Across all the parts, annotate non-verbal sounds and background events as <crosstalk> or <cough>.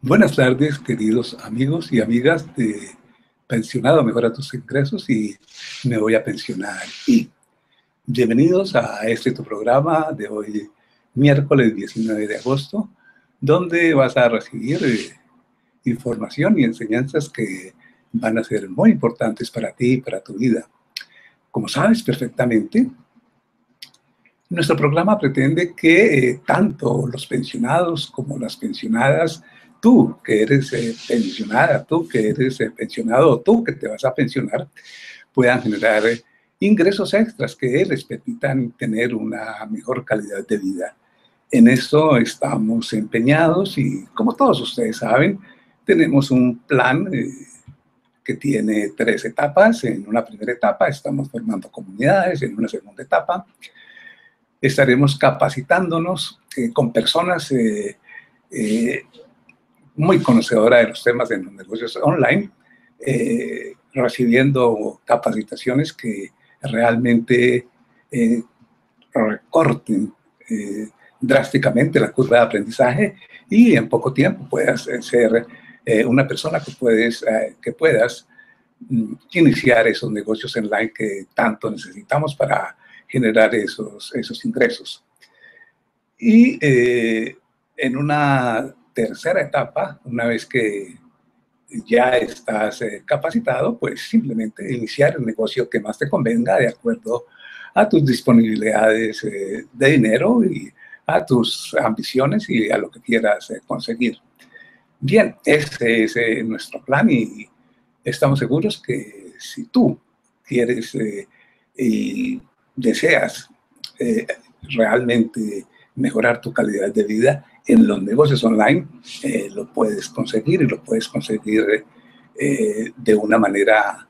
Buenas tardes, queridos amigos y amigas de Pensionado Mejora tus ingresos y me voy a pensionar. Y bienvenidos a este tu programa de hoy, miércoles 19 de agosto, donde vas a recibir eh, información y enseñanzas que van a ser muy importantes para ti y para tu vida. Como sabes perfectamente, nuestro programa pretende que eh, tanto los pensionados como las pensionadas tú que eres eh, pensionada, tú que eres eh, pensionado, tú que te vas a pensionar, puedan generar eh, ingresos extras que les permitan tener una mejor calidad de vida. En esto estamos empeñados y como todos ustedes saben, tenemos un plan que tiene tres etapas. En una primera etapa estamos formando comunidades, en una segunda etapa estaremos capacitándonos con personas muy conocedora de los temas de los negocios online, eh, recibiendo capacitaciones que realmente eh, recorten eh, drásticamente la curva de aprendizaje y en poco tiempo puedas ser una persona que, puedes, que puedas mm, iniciar esos negocios online que tanto necesitamos para generar esos, esos ingresos. Y en una tercera etapa, una vez que ya estás eh, capacitado, pues simplemente iniciar el negocio que más te convenga de acuerdo a tus disponibilidades eh, de dinero y a tus ambiciones y a lo que quieras eh, conseguir. Bien, ese es nuestro plan y estamos seguros que si tú quieres y deseas realmente mejorar tu calidad de vida, en los negocios online eh, lo puedes conseguir y lo puedes conseguir eh, de una manera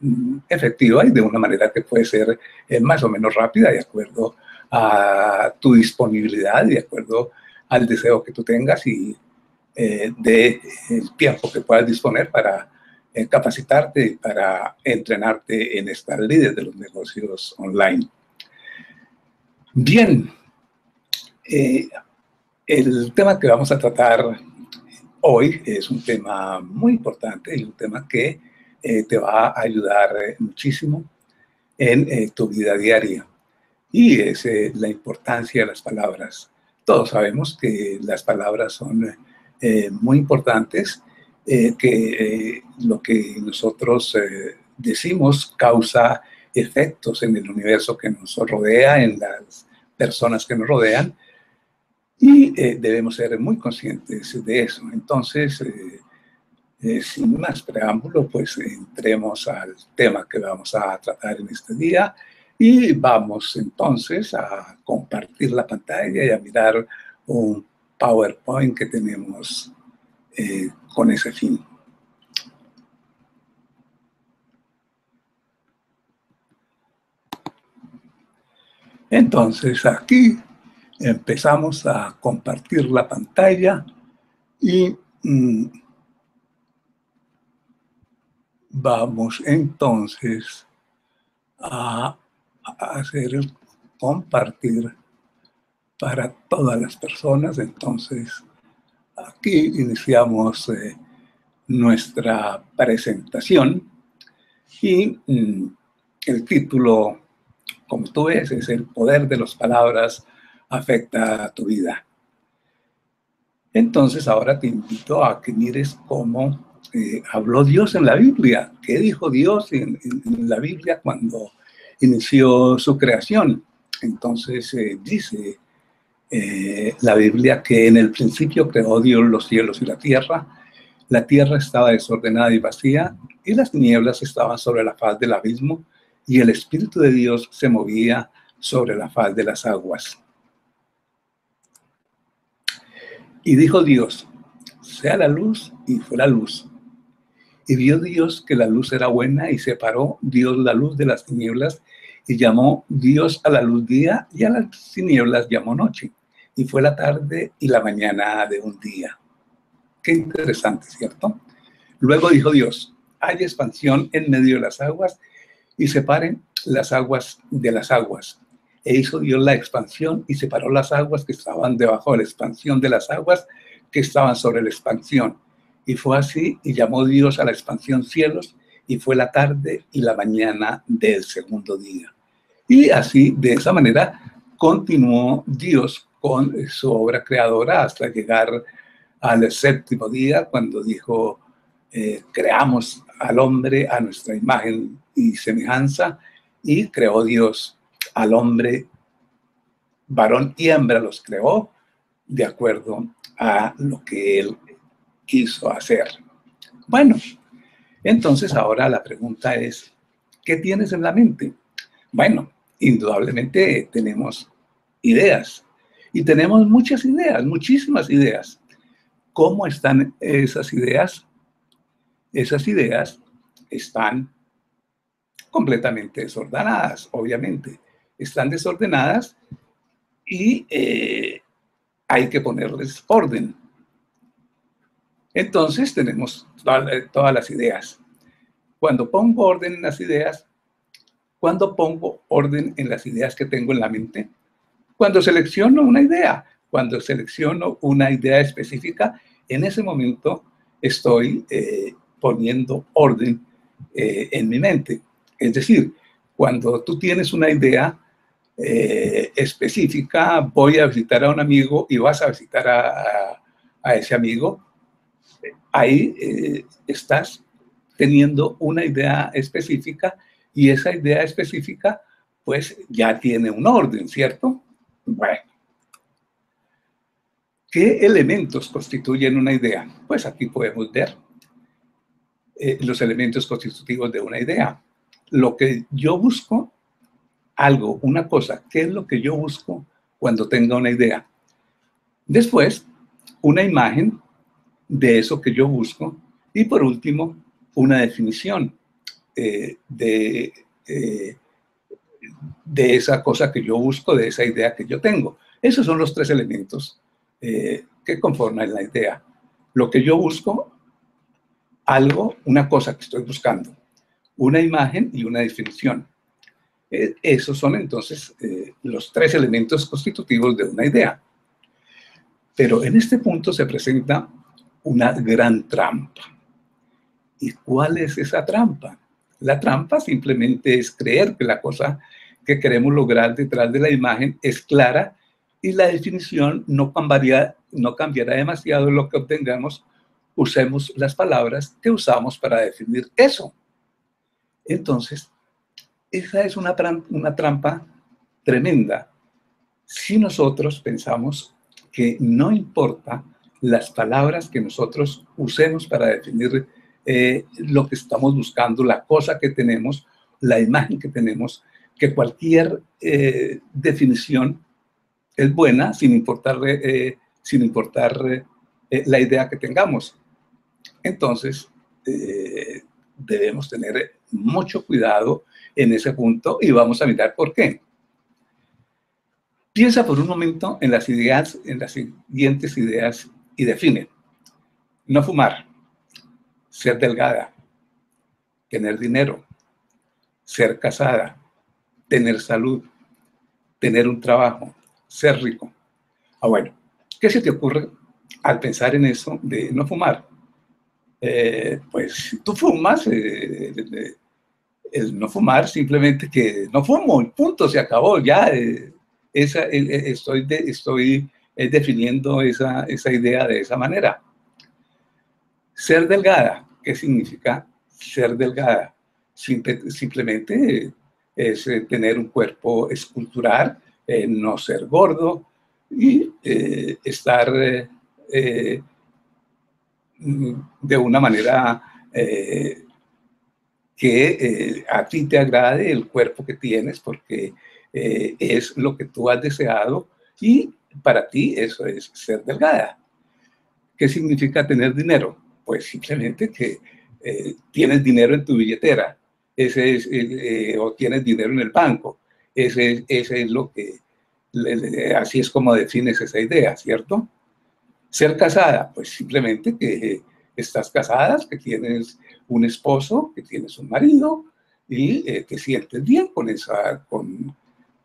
mm, efectiva y de una manera que puede ser eh, más o menos rápida de acuerdo a tu disponibilidad, de acuerdo al deseo que tú tengas y de el tiempo que puedas disponer para capacitarte y para entrenarte en estar líder de los negocios online. Bien, el tema que vamos a tratar hoy es un tema muy importante y un tema que eh, te va a ayudar eh, muchísimo en eh, tu vida diaria. Y es la importancia de las palabras. Todos sabemos que las palabras son muy importantes, que lo que nosotros decimos causa efectos en el universo que nos rodea, en las personas que nos rodean, y eh, debemos ser muy conscientes de eso. Entonces, eh, eh, sin más preámbulo, pues entremos al tema que vamos a tratar en este día y vamos entonces a compartir la pantalla y a mirar un PowerPoint que tenemos con ese fin. Entonces, aquí empezamos a compartir la pantalla y mm, vamos entonces a, hacer el compartir para todas las personas. Entonces, aquí iniciamos eh, nuestra presentación y mm, el título, como tú ves, es el poder de las palabras afecta tu vida. Entonces ahora te invito a que mires cómo eh, habló Dios en la Biblia. ¿Qué dijo Dios en, la Biblia cuando inició su creación? Entonces eh, dice eh, la Biblia que en el principio creó Dios los cielos y la tierra. La tierra estaba desordenada y vacía y las nieblas estaban sobre la faz del abismo y el Espíritu de Dios se movía sobre la faz de las aguas. Y dijo Dios, sea la luz, y fue la luz. Y vio Dios que la luz era buena, y separó Dios la luz de las tinieblas, y llamó Dios a la luz día, y a las tinieblas llamó noche. Y fue la tarde y la mañana de un día. Qué interesante, ¿cierto? Luego dijo Dios, hay expansión en medio de las aguas, y separen las aguas de las aguas e hizo Dios la expansión y separó las aguas que estaban debajo de la expansión de las aguas que estaban sobre la expansión. Y fue así, y llamó Dios a la expansión cielos, y fue la tarde y la mañana del segundo día. Y así, de esa manera, continuó Dios con su obra creadora hasta llegar al séptimo día, cuando dijo, eh, creamos al hombre a nuestra imagen y semejanza, y creó Dios al hombre, varón y hembra los creó de acuerdo a lo que él quiso hacer. Bueno, entonces ahora la pregunta es, ¿qué tienes en la mente? Bueno, indudablemente tenemos ideas y tenemos muchas ideas, muchísimas ideas. ¿Cómo están esas ideas? Esas ideas están completamente desordenadas, obviamente. Están desordenadas y eh, hay que ponerles orden. Entonces tenemos todas las ideas. Cuando pongo orden en las ideas, cuando pongo orden en las ideas que tengo en la mente, cuando selecciono una idea, cuando selecciono una idea específica, en ese momento estoy eh, poniendo orden eh, en mi mente. Es decir, cuando tú tienes una idea eh, específica, voy a visitar a un amigo y vas a visitar a, ese amigo, ahí eh, estás teniendo una idea específica y esa idea específica pues ya tiene un orden, ¿cierto? Bueno. ¿Qué elementos constituyen una idea? Pues aquí podemos ver eh, los elementos constitutivos de una idea. Lo que yo busco algo, una cosa, ¿qué es lo que yo busco cuando tenga una idea? Después, una imagen de eso que yo busco y por último, una definición eh, de, eh, de esa cosa que yo busco, de esa idea que yo tengo. Esos son los tres elementos eh, que conforman la idea. Lo que yo busco, algo, una cosa que estoy buscando, una imagen y una definición. Eh, esos son entonces eh, los tres elementos constitutivos de una idea. Pero en este punto se presenta una gran trampa. ¿Y cuál es esa trampa? La trampa simplemente es creer que la cosa que queremos lograr detrás de la imagen es clara y la definición no cambiará, no cambiará demasiado lo que obtengamos, usemos las palabras que usamos para definir eso. Entonces, esa es una, una trampa tremenda si nosotros pensamos que no importa las palabras que nosotros usemos para definir eh, lo que estamos buscando, la cosa que tenemos, la imagen que tenemos, que cualquier eh, definición es buena sin importar, eh, sin importar la idea que tengamos. Entonces, debemos tener mucho cuidado en ese punto y vamos a mirar por qué. Piensa por un momento en las ideas, en las siguientes ideas y define. No fumar, ser delgada, tener dinero, ser casada, tener salud, tener un trabajo, ser rico. Ah, bueno, ¿qué se te ocurre al pensar en eso de no fumar? Eh, pues tú fumas, eh, el no fumar, simplemente que no fumo, y punto, se acabó, ya. Eh, esa, eh, eh, estoy estoy definiendo esa, esa idea de esa manera. Ser delgada, ¿qué significa ser delgada? simplemente es tener un cuerpo escultural, no ser gordo y estar de una manera que eh, a ti te agrade el cuerpo que tienes porque eh, es lo que tú has deseado y para ti eso es ser delgada. ¿Qué significa tener dinero? Pues simplemente que eh, tienes dinero en tu billetera ese es, o tienes dinero en el banco. Ese, ese es lo que, así es como defines esa idea, ¿cierto? Ser casada, pues simplemente que estás casada, que tienes un esposo, que tienes un marido y eh, te sientes bien con esa, con,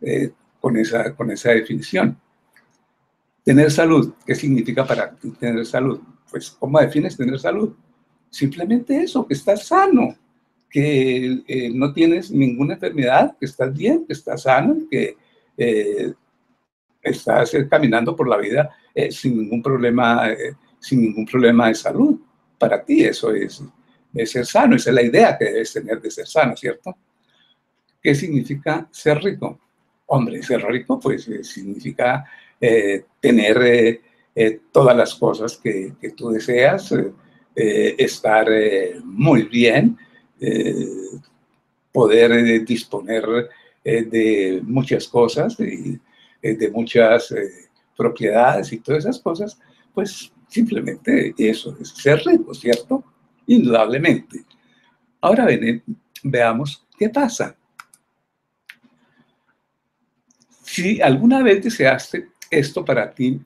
eh, con esa, con esa definición. Tener salud, ¿qué significa para ti tener salud? Pues, ¿cómo defines tener salud? Simplemente eso, que estás sano, que eh, no tienes ninguna enfermedad, que estás bien, que estás sano, que eh, estás caminando por la vida sin ningún problema, sin ningún problema de salud. Para ti eso es, es ser sano, esa es la idea que debes tener de ser sano, ¿cierto? ¿Qué significa ser rico? Hombre, ser rico pues significa tener todas las cosas que, que tú deseas, estar muy bien, eh, poder eh, disponer eh, de muchas cosas, y, de muchas propiedades y todas esas cosas, pues simplemente eso es ser rico, ¿cierto? Indudablemente. Ahora ven, veamos qué pasa. Si alguna vez deseaste esto para ti,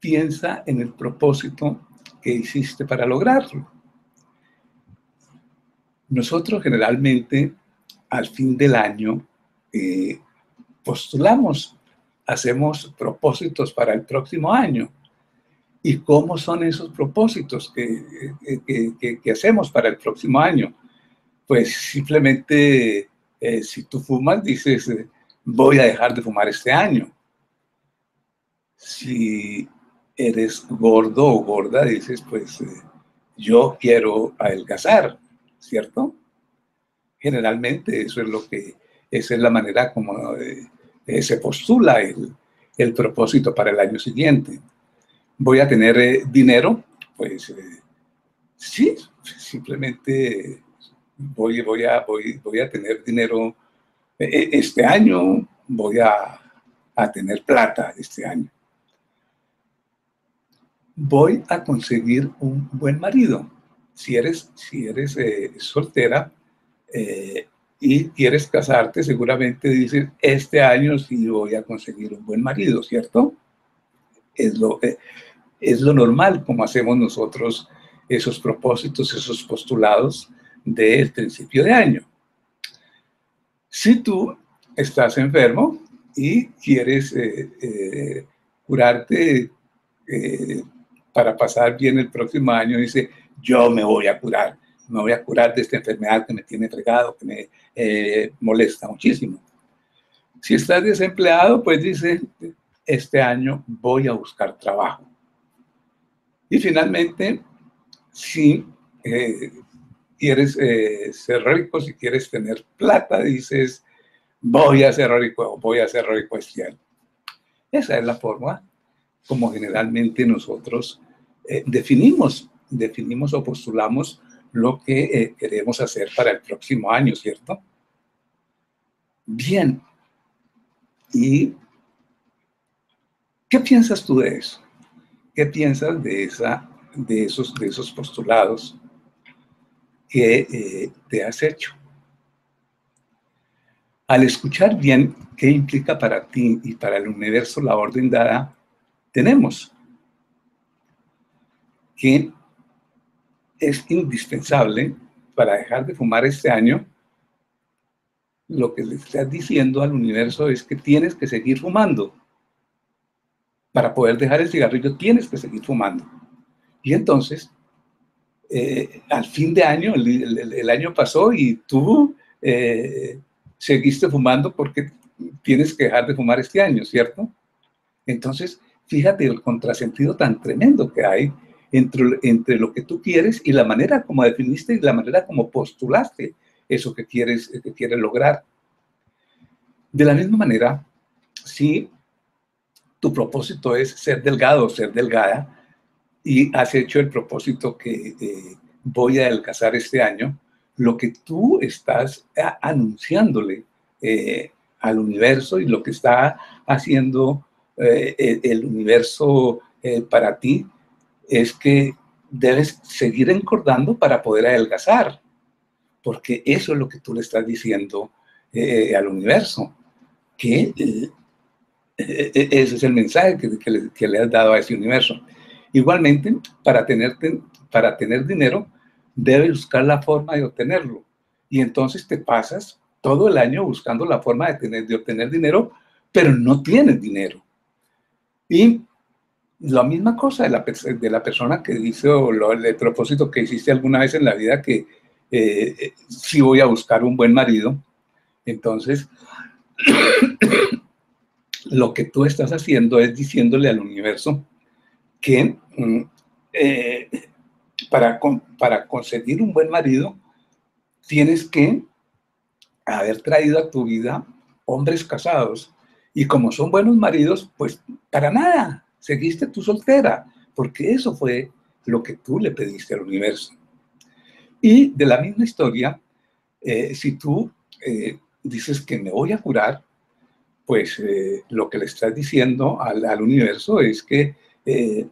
piensa en el propósito que hiciste para lograrlo. Nosotros generalmente al fin del año eh, postulamos, hacemos propósitos para el próximo año. ¿Y cómo son esos propósitos que, que, hacemos para el próximo año? Pues simplemente, eh, si tú fumas, dices, eh, voy a dejar de fumar este año. Si eres gordo o gorda, dices, pues yo quiero adelgazar. ¿cierto? Generalmente eso es lo que, esa es la manera como eh, eh, se postula el, el, propósito para el año siguiente. ¿Voy a tener eh, dinero? Pues sí, simplemente voy, voy, a, voy, a tener dinero este año, voy a, a tener plata este año. Voy a conseguir un buen marido si eres, si eres eh, soltera eh, y quieres casarte, seguramente dices, este año sí voy a conseguir un buen marido, ¿cierto? Es lo, eh, es lo normal como hacemos nosotros esos propósitos, esos postulados del principio de año. Si tú estás enfermo y quieres curarte para pasar bien el próximo año, dice, yo me voy a curar, me voy a curar de esta enfermedad que me tiene fregado, que me eh, molesta muchísimo. Si estás desempleado, pues dice, este año voy a buscar trabajo. Y finalmente, si eh, quieres eh, ser rico, si quieres tener plata, dices, voy a ser rico, voy a ser rico este. Esa es la forma como generalmente nosotros definimos definimos o postulamos lo que eh, queremos hacer para el próximo año, ¿cierto? Bien. ¿Y qué piensas tú de eso? ¿Qué piensas de, esa, de, esos, de esos postulados que eh, te has hecho? Al escuchar bien qué implica para ti y para el universo la orden dada, tenemos que es indispensable para dejar de fumar este año, lo que le estás diciendo al universo es que tienes que seguir fumando. Para poder dejar el cigarrillo tienes que seguir fumando. Y entonces, eh, al fin de año, el, año pasó y tú eh, seguiste fumando porque tienes que dejar de fumar este año, ¿cierto? Entonces, fíjate el contrasentido tan tremendo que hay entre, entre lo que tú quieres y la manera como definiste y la manera como postulaste eso que quieres, que quieres lograr. De la misma manera, si tu propósito es ser delgado ser delgada y has hecho el propósito que eh, voy a adelgazar este año, lo que tú estás anunciándole eh, al universo y lo que está haciendo eh, el universo para ti es que debes seguir encordando para poder adelgazar, porque eso es lo que tú le estás diciendo eh, al universo, que eh, eh, ese es el mensaje que, le, has dado a ese universo. Igualmente, para tener, para tener dinero, debes buscar la forma de obtenerlo. Y entonces te pasas todo el año buscando la forma de, tener, de obtener dinero, pero no tienes dinero. Y la misma cosa de la, de la persona que dice, o lo, el propósito que hiciste alguna vez en la vida, que eh, si voy a buscar un buen marido, entonces lo que tú estás haciendo es diciéndole al universo que mm, eh, para, para conseguir un buen marido tienes que haber traído a tu vida hombres casados. Y como son buenos maridos, pues para nada, seguiste tú soltera, porque eso fue lo que tú le pediste al universo. Y de la misma historia, eh, si tú eh, dices que me voy a curar, pues eh, lo que le estás diciendo al, universo es que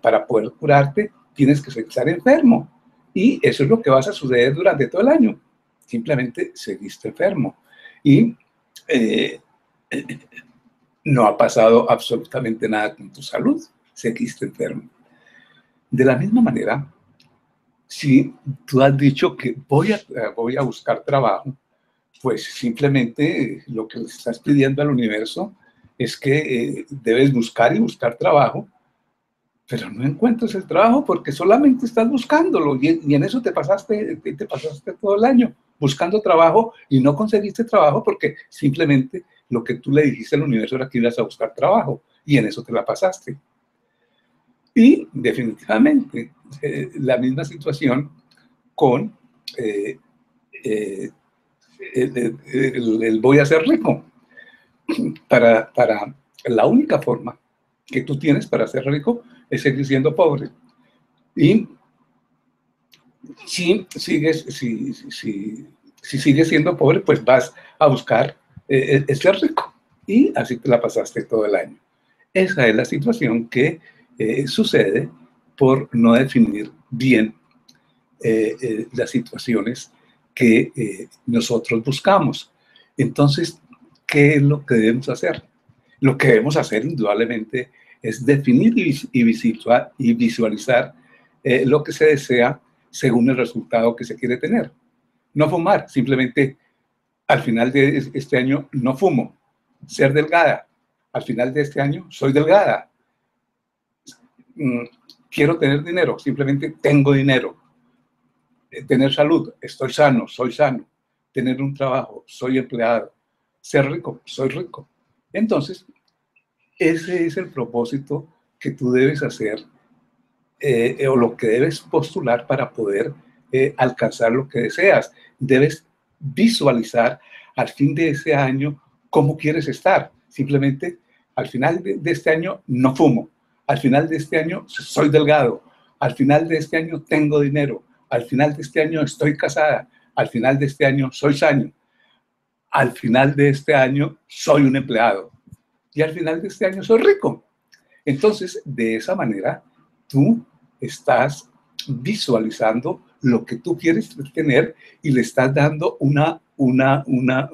para poder curarte tienes que estar enfermo. Y eso es lo que vas a suceder durante todo el año. Simplemente seguiste enfermo. Y <laughs> no ha pasado absolutamente nada con tu salud seguiste enfermo. De la misma manera, si tú has dicho que voy a buscar trabajo, pues simplemente lo que le estás pidiendo al universo es que eh, debes buscar y buscar trabajo, pero no encuentras el trabajo porque solamente estás buscándolo y, en eso te pasaste, te pasaste todo el año buscando trabajo y no conseguiste trabajo porque simplemente lo que tú le dijiste al universo era que ibas a buscar trabajo y en eso te la pasaste. Y definitivamente eh, la misma situación con eh, eh, el, voy a ser rico. Para, para la única forma que tú tienes para ser rico es seguir siendo pobre. Y si sigues, si, si, si sigues siendo pobre, pues vas a buscar ser rico. Y así te la pasaste todo el año. Esa es la situación que eh, sucede por no definir bien eh, eh, las situaciones que nosotros buscamos. Entonces, ¿qué es lo que debemos hacer? Lo que debemos hacer indudablemente es definir y, visualizar lo que se desea según el resultado que se quiere tener. No fumar, simplemente al final de este año no fumo. Ser delgada, al final de este año soy delgada. Mm, quiero tener dinero, simplemente tengo dinero. Eh, tener salud, estoy sano, soy sano. Tener un trabajo, soy empleado. Ser rico, soy rico. Entonces, ese es el propósito que tú debes hacer eh, o lo que debes postular para poder eh, alcanzar lo que deseas. Debes visualizar al fin de ese año cómo quieres estar. Simplemente al final de este año no fumo, al final de este año soy delgado, al final de este año tengo dinero, al final de este año estoy casada, al final de este año soy sano, al final de este año soy un empleado y al final de este año soy rico. Entonces, de esa manera, tú estás visualizando lo que tú quieres tener y le estás dando una, una, una,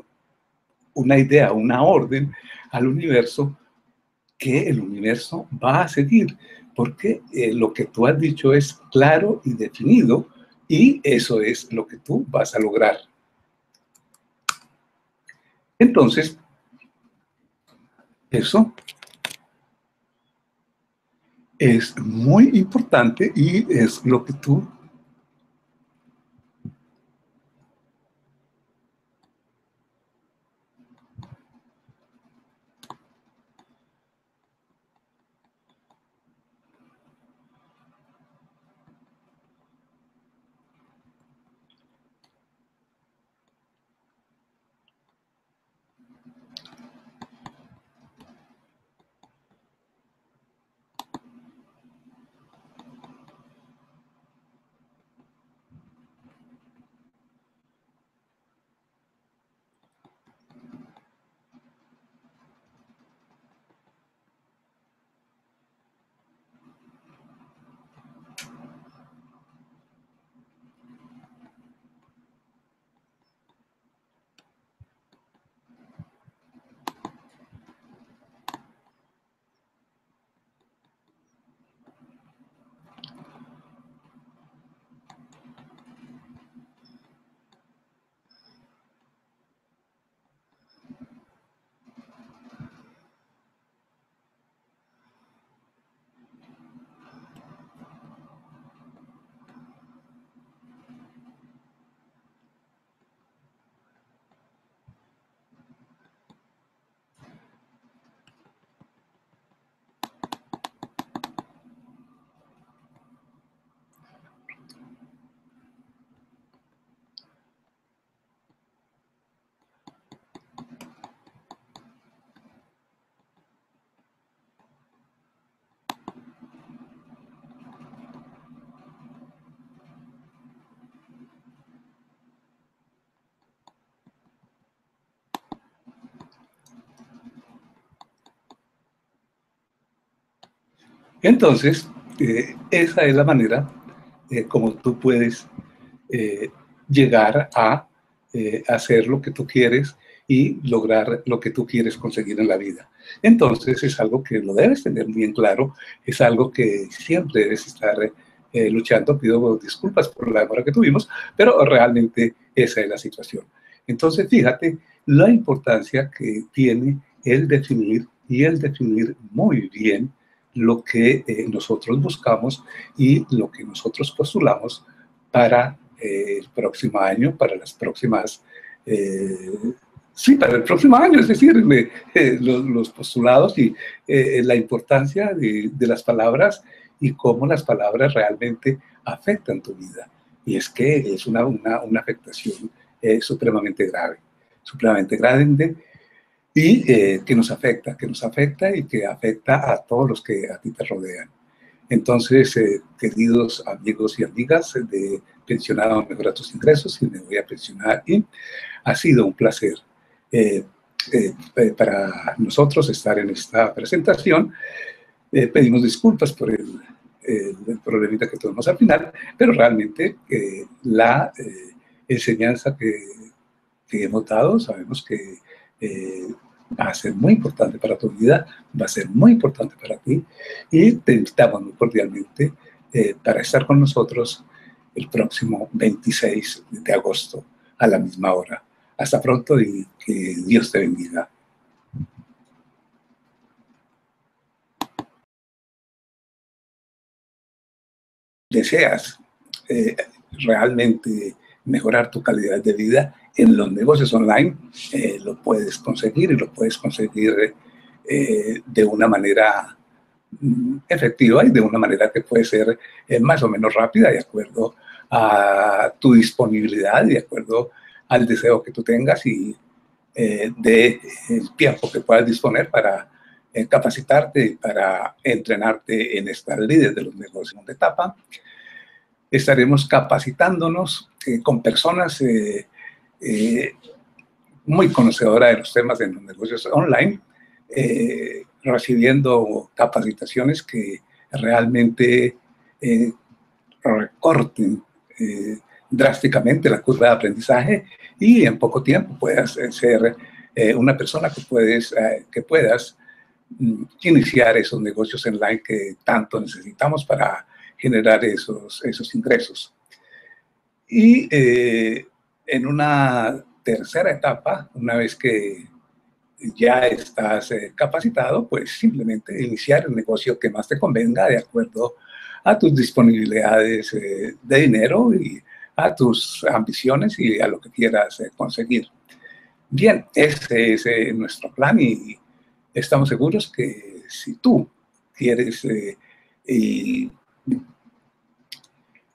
una idea, una orden al universo que el universo va a seguir, porque eh, lo que tú has dicho es claro y definido y eso es lo que tú vas a lograr. Entonces, eso es muy importante y es lo que tú Entonces, eh, esa es la manera eh, como tú puedes eh, llegar a hacer lo que tú quieres y lograr lo que tú quieres conseguir en la vida. Entonces, es algo que lo debes tener bien claro, es algo que siempre debes estar luchando. Pido disculpas por la demora que tuvimos, pero realmente esa es la situación. Entonces, fíjate la importancia que tiene el definir y el definir muy bien lo que eh, nosotros buscamos y lo que nosotros postulamos para eh, el próximo año, para las próximas, eh, sí, para el próximo año, es decir, los, postulados y la importancia de, las palabras y cómo las palabras realmente afectan tu vida. Y es que es una, una, una afectación supremamente grave, supremamente grande y eh, que nos afecta, que nos afecta y que afecta a todos los que a ti te rodean. Entonces, eh, queridos amigos y amigas de Pensionado Mejora tus Ingresos, y me voy a pensionar, y ha sido un placer eh, para nosotros estar en esta presentación. pedimos disculpas por el, el, problemita que tuvimos al final, pero realmente la enseñanza que, que hemos dado, sabemos que eh, va a ser muy importante para tu vida, va a ser muy importante para ti y te invitamos muy cordialmente eh, para estar con nosotros el próximo 26 de agosto a la misma hora. Hasta pronto y que Dios te bendiga. Deseas eh, realmente mejorar tu calidad de vida, en los negocios online eh, lo puedes conseguir y lo puedes conseguir eh, de una manera mm, efectiva y de una manera que puede ser eh, más o menos rápida de acuerdo a tu disponibilidad, de acuerdo al deseo que tú tengas y de el tiempo que puedas disponer para capacitarte y para entrenarte en esta líder de los negocios de etapa. Estaremos capacitándonos con personas eh, muy conocedora de los temas en los negocios online, eh, recibiendo capacitaciones que realmente eh, recorten drásticamente la curva de aprendizaje y en poco tiempo puedas ser una persona que, puedes, que puedas mm, iniciar esos negocios online que tanto necesitamos para generar esos, esos ingresos. Y en una tercera etapa, una vez que ya estás eh, capacitado, pues simplemente iniciar el negocio que más te convenga de acuerdo a tus disponibilidades eh, de dinero y a tus ambiciones y a lo que quieras eh, conseguir. Bien, ese es nuestro plan y estamos seguros que si tú quieres y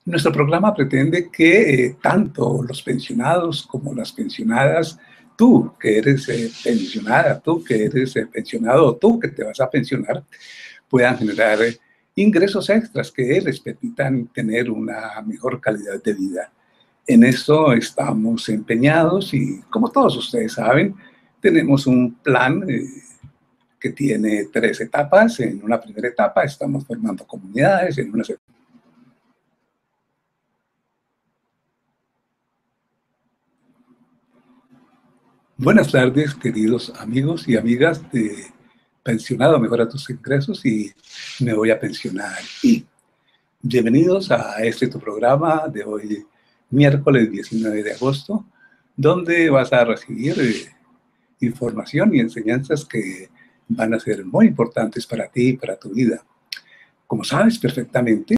nuestro programa pretende que eh, tanto los pensionados como las pensionadas, tú que eres eh, pensionada, tú que eres eh, pensionado tú que te vas a pensionar, puedan generar ingresos extras que les permitan tener una mejor calidad de vida. En eso estamos empeñados y como todos ustedes saben, tenemos un plan que tiene tres etapas. En una primera etapa estamos formando comunidades, en una Buenas tardes, queridos amigos y amigas de Pensionado Mejora tus Ingresos y Me Voy a Pensionar. Y bienvenidos a este tu programa de hoy, miércoles 19 de agosto, donde vas a recibir eh, información y enseñanzas que van a ser muy importantes para ti y para tu vida. Como sabes perfectamente,